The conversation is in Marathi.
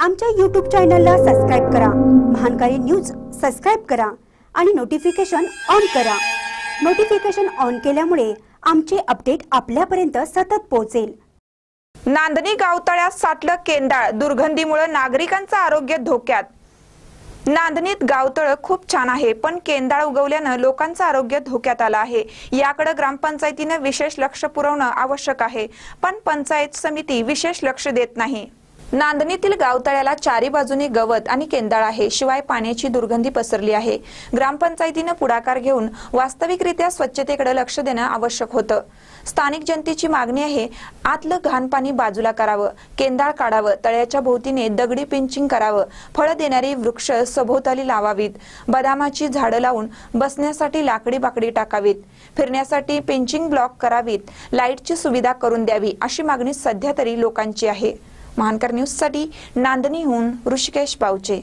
आमच्या यूट्यूब चॅनलला सबस्क्राईब करा. महानकारी न्यूज सबस्क्राईब करा आणि नोटिफिकेशन ऑन करा. नोटिफिकेशन ऑन केल्यामुळे आमचे अपडेट आपल्यापर्यंत सतत पोहोचेल. नांदणी गावतळ्यात साठलं केंदाळ दुर्गंधीमुळे नागरिकांचं आरोग्य धोक्यात. नांदणीत गावतळ खूप छान आहे पण केंदाळ उगवल्यानं लोकांचं आरोग्य धोक्यात आलं आहे. याकडे ग्रामपंचायतीनं विशेष लक्ष पुरवणं आवश्यक आहे पण पंचायत समिती विशेष लक्ष देत नाही. नांदणीतील गावतळ्याला चारी बाजूने गवत आणि केंदाळ आहे. शिवाय पाण्याची दुर्गंधी पसरली आहे. ग्रामपंचायतीनं पुढाकार घेऊन वास्तविकरित्या स्वच्छतेकडे लक्ष देणं आवश्यक होतं. स्थानिक जनतेची मागणी आहे आतलं घाण पाणी बाजूला करावं केंदाळ काढावं तळ्याच्या भोवतीने दगडी पिंचिंग करावं फळं देणारी वृक्ष सभोवताली लावावीत बदामाची झाडं लावून बसण्यासाठी लाकडी बाकडी टाकावीत फिरण्यासाठी पिंचिंग ब्लॉक करावीत लाईटची सुविधा करून द्यावी अशी मागणी सध्या तरी लोकांची आहे. महानकर न्यूजसाठी नांदणीहून ऋषिकेश पावचे.